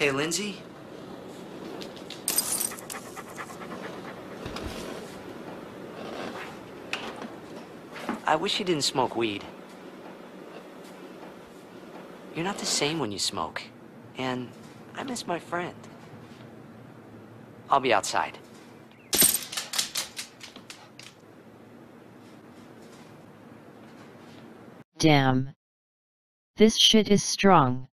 Hey, Lindsay? I wish you didn't smoke weed. You're not the same when you smoke. And I miss my friend. I'll be outside. Damn. This shit is strong.